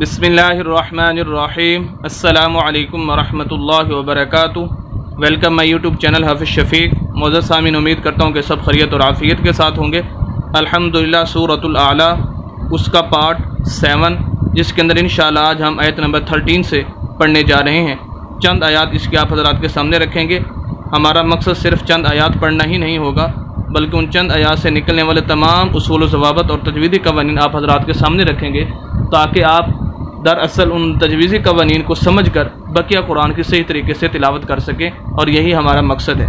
بسم اللہ الرحمن الرحیم۔ السلام علیکم ورحمۃ اللہ وبرکاتہ۔ ویلکم مائی یوٹیوب چینل حافظ شفیق۔ معزز سامین امید کرتا ہوں کہ سب خریت اور عافیت کے ساتھ ہوں گے۔ الحمدللہ سورۃ الاعلیٰ، اس کا پارٹ سیون، جس کے اندر انشاءاللہ آج ہم آیت نمبر تھرٹین سے پڑھنے جا رہے ہیں۔ چند آیات اس کے آپ حضرات کے سامنے رکھیں گے۔ ہمارا مقصد صرف چند آیات پڑھنا ہی نہیں ہوگا، بلکہ ان چند آیات سے نکلنے والے تمام اصول و ضوابط اور تجویدی قوانین آپ حضرات کے سامنے رکھیں گے، تاکہ آپ دراصل ان تجویزی قوانین کو سمجھ کر بقیہ قرآن کی صحیح طریقے سے تلاوت کر سکیں اور یہی ہمارا مقصد ہے۔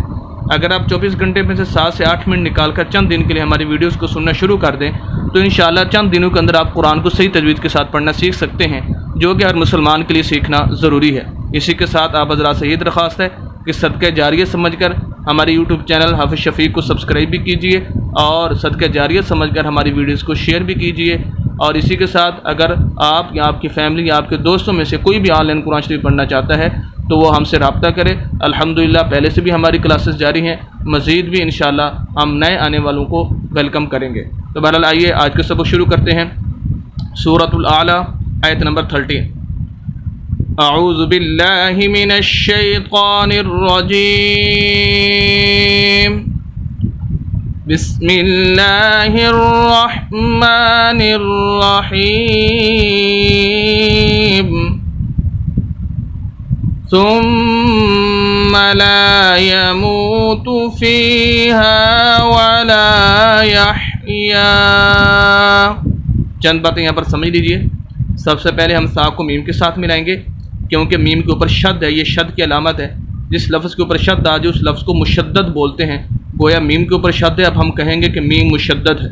اگر آپ چوبیس گھنٹے میں سے سات سے آٹھ منٹ نکال کر چند دن کے لیے ہماری ویڈیوز کو سننا شروع کر دیں، تو انشاءاللہ چند دنوں کے اندر آپ قرآن کو صحیح تجوید کے ساتھ پڑھنا سیکھ سکتے ہیں، جو کہ ہر مسلمان کے لیے سیکھنا ضروری ہے۔ اسی کے ساتھ آپ حضرات سے یہ درخواست ہے کہ صدقہ جاریہ سمجھ کر ہمارے یوٹیوب چینل حافظ شفیق کو سبسکرائب بھی کیجیے اور صدقہ جاریہ سمجھ کر ہماری ویڈیوز کو شیئر بھی کیجیے اور اسی کے ساتھ اگر آپ یا آپ کی فیملی یا آپ کے دوستوں میں سے کوئی بھی آن لائن قرآن شریف پڑھنا چاہتا ہے، تو وہ ہم سے رابطہ کرے۔ الحمدللہ، پہلے سے بھی ہماری کلاسز جاری ہیں۔ مزید بھی انشاءاللہ ہم نئے آنے والوں کو ویلکم کریں گے۔ تو بہرحال آئیے، آج کے سبق شروع کرتے ہیں۔ صورت الاعلیٰ آیت نمبر تھرٹین اعوذ باللہ من الشیطان الرجیم۔ بسم اللہ الرحمن الرحیم ثم لا يموت فيها ولا يحيا. چند باتیں یہاں پر سمجھ لیجیے. سب سے پہلے ہم سا کو میم کے ساتھ ملائیں گے، کیونکہ میم کے اوپر شد ہے، یہ شد کی علامت ہے۔ جس لفظ کے اوپر شد آ جائے، اس لفظ کو مشدد بولتے ہیں۔ گویا میم کے اوپر شد ہے، اب ہم کہیں گے کہ میم مشدد ہے۔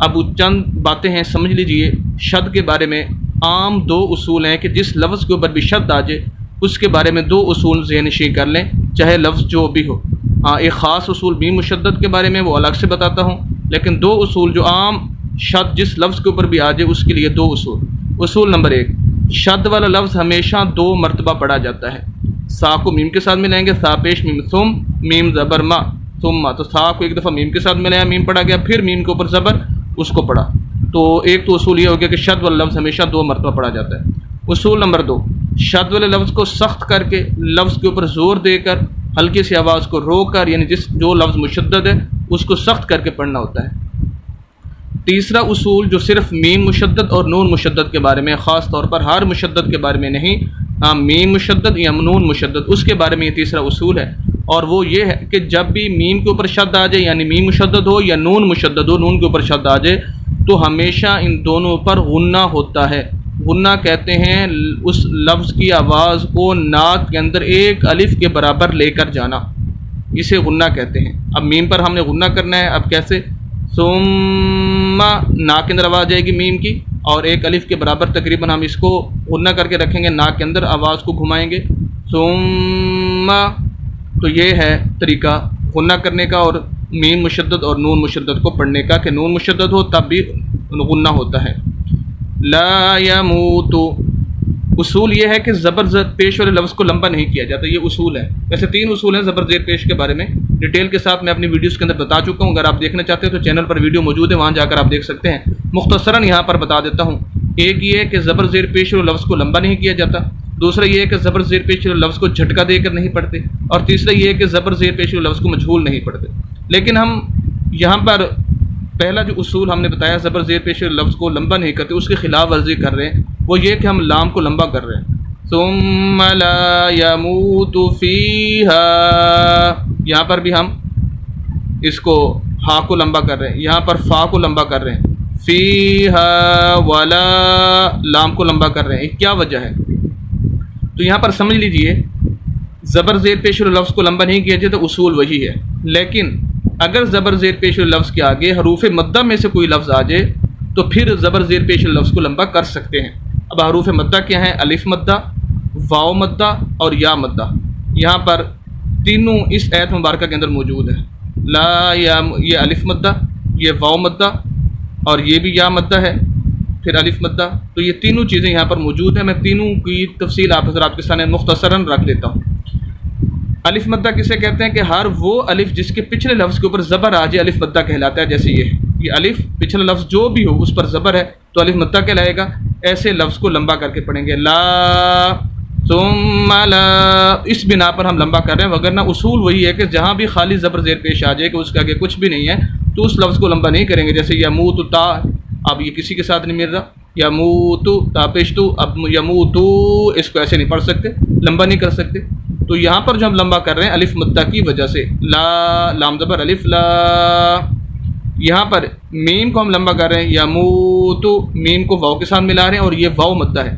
اب چند باتیں ہیں، سمجھ لیجیے، شد کے بارے میں عام دو اصول ہیں کہ جس لفظ کے اوپر بھی شد آ جائے، اس کے بارے میں دو اصول ذہن نشی کر لیں، چاہے لفظ جو بھی ہو۔ ہاں ایک خاص اصول میم مشدد کے بارے میں، وہ الگ سے بتاتا ہوں، لیکن دو اصول جو عام شد جس لفظ کے اوپر بھی آ جائے، اس کے لیے دو اصول۔ اصول نمبر ایک، شد والا لفظ ہمیشہ دو مرتبہ پڑھا جاتا ہے۔ سا کو میم کے ساتھ ملائیں گے، سا پیش میم ثم میم زبر ما۔ ثم تو سا کو ایک دفعہ میم کے ساتھ ملایا میم پڑھا گیا، پھر میم کے اوپر زبر، اس کو پڑھا۔ تو ایک تو اصول یہ ہو گیا کہ شد والا لفظ ہمیشہ دو مرتبہ پڑھا جاتا ہے۔ اصول نمبر دو، شد والے لفظ کو سخت کر کے لفظ کے اوپر زور دے کر، ہلکی سی آواز کو روک کر یعنی جس جو لفظ مشدد ہے، اس کو سخت کر کے پڑھنا ہوتا ہے۔ تیسرا اصول جو صرف میم مشدد اور نون مشدد کے بارے میں، خاص طور پر ہر مشدد کے بارے میں نہیں میم مشدد یا نون مشدد، اس کے بارے میں یہ تیسرا اصول ہے۔ اور وہ یہ ہے کہ جب بھی میم کے اوپر شد آ جائے یعنی میم مشدد ہو یا نون مشدد ہو، نون کے اوپر شد آ جائے، تو ہمیشہ ان دونوں پر غنہ ہوتا ہے۔ غنہ کہتے ہیں اس لفظ کی آواز کو ناک کے اندر ایک الف کے برابر لے کر جانا۔ اسے غنہ کہتے ہیں۔ اب میم پر ہم نے غنہ کرنا ہے، اب کیسے؟ سما ناک کے اندر آواز جائے گی میم کی، اور ایک الف کے برابر تقریباً ہم اس کو غنہ کر کے رکھیں گے، ناک کے اندر آواز کو گھمائیں گے۔ سما تو یہ ہے طریقہ غنہ کرنے کا اور میم مشدد اور نون مشدد کو پڑھنے کا کہ نون مشدد ہو تب بھی غنہ ہوتا ہے۔ لا يموت اصول یہ ہے کہ زبر زیر پیش والے لفظ کو لمبا نہیں کیا جاتا، یہ اصول ہے ویسے تین اصول ہیں زبر زیر پیش کے بارے میں۔ ڈیٹیل کے ساتھ میں اپنی ویڈیوز کے اندر بتا چکا ہوں۔ اگر آپ دیکھنا چاہتے ہیں تو چینل پر ویڈیو موجود ہے، وہاں جا کر آپ دیکھ سکتے ہیں۔ مختصراً یہاں پر بتا دیتا ہوں۔ ایک یہ ہے کہ زبر زیر پیش والے لفظ کو لمبا نہیں کیا جاتا۔ دوسرا یہ ہے کہ زبر زیر پیش لفظ کو جھٹکا دے کر نہیں پڑھتے اور تیسرا یہ ہے کہ زبر زیر پیش لفظ کو مجھول نہیں پڑھتے۔ لیکن ہم یہاں پر پہلا جو اصول ہم نے بتایا زبر زیر پیش لفظ کو لمبا نہیں کرتے، اس کے خلاف ورزی کر رہے ہیں۔ وہ یہ کہ ہم لام کو لمبا کر رہے ہیں۔ ثم لا يموت فيها یہاں پر بھی ہم اس کو ہا کو لمبا کر رہے ہیں۔ یہاں پر فا کو لمبا کر رہے ہیں۔ فيها ولا لام کو لمبا کر رہے ہیں۔ کیا وجہ ہے؟ تو یہاں پر سمجھ لیجیے، زبر زیر پیش لفظ کو لمبا نہیں کیا جائے تو اصول وہی ہے۔ لیکن اگر زبر زیر پیش لفظ کے آگے حروف مدہ میں سے کوئی لفظ آ جائے تو پھر زبر زیر پیش لفظ کو لمبا کر سکتے ہیں۔ اب حروف مدہ کیا ہیں؟ الف مدہ واؤ مدہ اور یا مدہ۔ یہاں پر تینوں اس ایت مبارکہ کے اندر موجود ہے لا یا یہ الف مدہ، یہ واؤ مدہ اور یہ بھی یا مدہ ہے۔ پھر الف مدہ۔ تو یہ تینوں چیزیں یہاں پر موجود ہیں۔ میں تینوں کی تفصیل آپ حضرات کے سامنے مختصراً رکھ لیتا ہوں۔ الف مدہ کسے کہتے ہیں کہ ہر وہ الف جس کے پچھلے لفظ کے اوپر زبر آ جائے الف مدہ کہلاتا ہے۔ جیسے یہ یہ الف پچھلا لفظ جو بھی ہو اس پر زبر ہے تو الف مدہ کہلائے گا۔ ایسے لفظ کو لمبا کر کے پڑھیں گے۔ لا، ثم لا۔ اس بنا پر ہم لمبا کر رہے ہیں۔ وغیرہ اصول وہی ہے کہ جہاں بھی خالی زبر زیر پیش آ جائے کہ اس کے آگے کچھ بھی نہیں ہے تو اس لفظ کو لمبا نہیں کریں گے۔ جیسے یموت تا۔ اب یہ کسی کے ساتھ نہیں مل رہا۔ یموت تا پیشتو اب یموت اس کو ایسے نہیں پڑھ سکتے، لمبا نہیں کر سکتے۔ تو یہاں پر جو ہم لمبا کر رہے ہیں، الف مدہ کی وجہ سے۔ لا، لام زبر الف، لا۔ یہاں پر میم کو ہم لمبا کر رہے ہیں۔ یموت میم کو واؤ کے ساتھ ملا رہے ہیں اور یہ واؤ مدہ ہے۔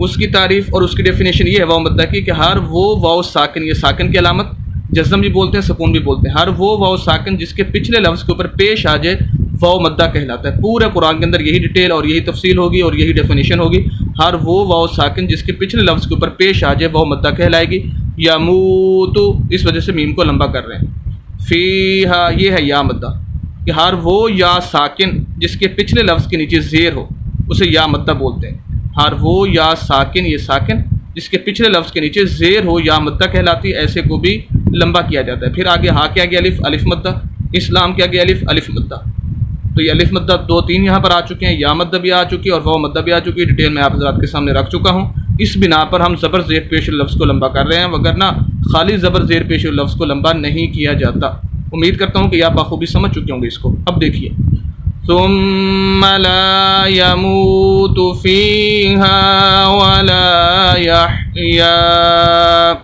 اس کی تعریف اور اس کی ڈیفینیشن یہ ہے واؤ مدہ کی کہ ہر وہ واؤ ساکن، یہ ساکن کی علامت۔ جزم بھی بولتے ہیں، سکون بھی بولتے ہیں۔ ہر وہ واؤ ساکن جس کے پچھلے لفظ کے اوپر پیش آ جائے واؤ مدہ کہلاتا ہے۔ پورے قرآن کے اندر یہی ڈیٹیل اور یہی تفصیل ہوگی اور یہی ڈیفینیشن ہوگی۔ ہر وہ واؤ ساکن جس کے پچھلے لفظ کے اوپر پیش آ جائے واؤ مدہ کہلائے گی۔ یا منہ اس وجہ سے میم کو لمبا کر رہے ہیں۔ فی ہا یہ ہے یا مدہ۔ کہ ہر وہ یا ساکن جس کے پچھلے لفظ کے نیچے زیر ہو، اسے یا مدہ بولتے ہیں۔ ہر وہ یا ساکن، یہ ساکن جس کے پچھلے لفظ کے نیچے زیر ہو، یا مدہ کہلاتی، ایسے کو بھی لمبا کیا جاتا ہے۔ پھر آگے ہا کے آگے الف الف مدہ۔ اسلام کے آگے الف الف مدہ۔ تو یہ الف مدہ دو تین یہاں پر آ چکے ہیں، یا مدہ بھی آ چکی ہے اور وہ مدہ بھی آ چکی ہے ڈیٹیل میں آپ حضرات کے سامنے رکھ چکا ہوں۔ اس بنا پر ہم زبر زیر پیش لفظ کو لمبا کر رہے ہیں، وگرنہ خالی زبر زیر پیش لفظ کو لمبا نہیں کیا جاتا۔ امید کرتا ہوں کہ آپ بخوبی سمجھ چکے ہوں گے اس کو۔ اب دیکھیے۔ ثم لا يموت فيها ولا يحيا۔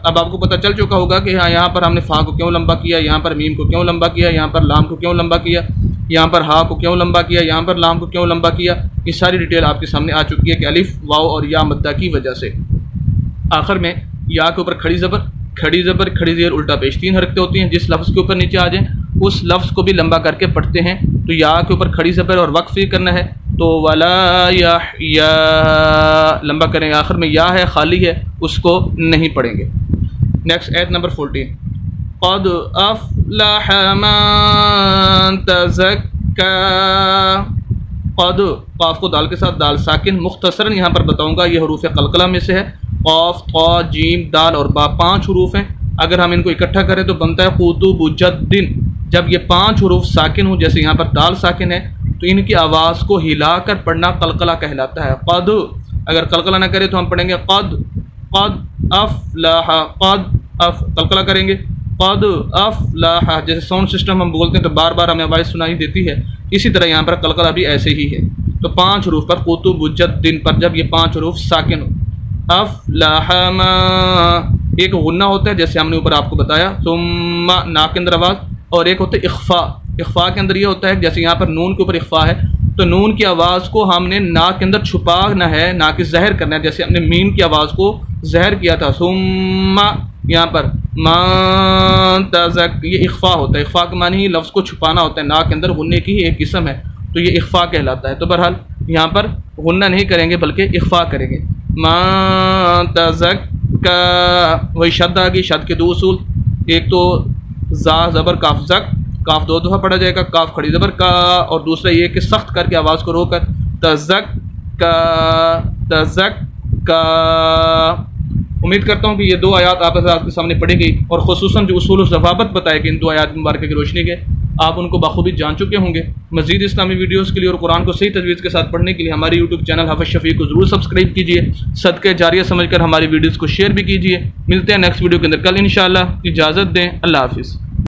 اب آپ کو پتہ چل چکا ہوگا کہ ہاں یہاں پر ہم نے فا کو کیوں لمبا کیا، یہاں پر میم کو کیوں لمبا کیا، یہاں پر لام کو کیوں لمبا کیا۔ یہاں پر ہا کو کیوں لمبا کیا، یہاں پر لام کو کیوں لمبا کیا؟ یہ ساری ڈیٹیل آپ کے سامنے آ چکی ہے کہ الف، واؤ اور یا مدہ کی وجہ سے۔ آخر میں یا کے اوپر کھڑی زبر کھڑی زبر، کھڑی زیر الٹا پیش تین حرکتیں ہوتی ہیں۔ جس لفظ کے اوپر نیچے آ جائیں، اس لفظ کو بھی لمبا کر کے پڑھتے ہیں۔ تو یا کے اوپر کھڑی زبر اور وقف ہی کرنا ہے، تو ولا یا یا لمبا کریں گے آخر میں یا ہے، خالی ہے، اس کو نہیں پڑھیں گے۔ نیکسٹ ایڈ نمبر فورٹین قد افلح من تزکا قد قاف کو دال کے ساتھ دال ساکن مختصراً یہاں پر بتاؤں گا، یہ حروف قلقلہ میں سے ہے۔ قاف قا جیم، دال اور با پانچ حروف ہیں۔ اگر ہم ان کو اکٹھا کریں تو بنتا ہے قوتو دن جب یہ پانچ حروف ساکن ہوں، جیسے یہاں پر دال ساکن ہے، تو ان کی آواز کو ہلا کر پڑھنا قلقلہ کہلاتا ہے۔ قد، اگر قلقلہ نہ کرے تو ہم پڑھیں گے قد۔ قد اف لاح قد اف قلقلہ کریں گے۔ قد افلاح جیسے ساؤنڈ سسٹم ہم بولتے ہیں تو بار بار ہمیں آواز سنائی دیتی ہے۔ اسی طرح یہاں پر قلقلہ بھی ایسے ہی ہے۔ تو پانچ حروف پر قوتو بجت دن پر جب یہ پانچ حروف ساکن ہو اف ایک غنہ ہوتا ہے جیسے ہم نے اوپر آپ کو بتایا۔ ثم ناک اندر آواز اور ایک ہوتا ہے اخفا اخفا کے اندر یہ ہوتا ہے جیسے یہاں پر نون کے اوپر اخفا ہے، تو نون کی آواز کو ہم نے ناک کے اندر چھپانا ہے نہ کہ زہر کرنا ہے۔ جیسے ہم نے مین کی آواز کو زہر کیا تھا۔ سما یہاں پر تزک یہ اخفا ہوتا ہے۔ اخفا کے معنی ہی لفظ کو چھپانا ہوتا ہے۔ ناک کے اندر غننے کی ہی ایک قسم ہے۔ تو یہ اخفا کہلاتا ہے۔ تو بہرحال یہاں پر غنہ نہیں کریں گے بلکہ اخفا کریں گے۔ تزک کا وہی شد آ گئی، شد کے دو اصول۔ ایک تو زا، زبر، کاف، زک۔ کاف دو دفعہ پڑھا جائے گا، کاف کھڑی زبر، کا۔ اور دوسرا یہ کہ سخت کر کے آواز کو رو کر۔ تزک کا تزک، کا۔ امید کرتا ہوں کہ یہ دو آیات آپ کے سامنے پڑھی گئی اور خصوصاً جو اصول و ضوابط بتائے کہ ان دو آیات مبارکہ کی روشنی کے، آپ ان کو بخوبی جان چکے ہوں گے۔ مزید اسلامی ویڈیوز کے لیے اور قرآن کو صحیح تجویز کے ساتھ پڑھنے کے لیے ہماری یوٹیوب چینل حفظ شفیع کو ضرور سبسکرائب کیجیے۔ صدقے جاریہ سمجھ کر ہماری ویڈیوز کو شیئر بھی کیجیے۔ ملتے ہیں نیکسٹ ویڈیو کے اندر۔ کل انشاءاللہ اجازت دیں۔ اللہ حافظ۔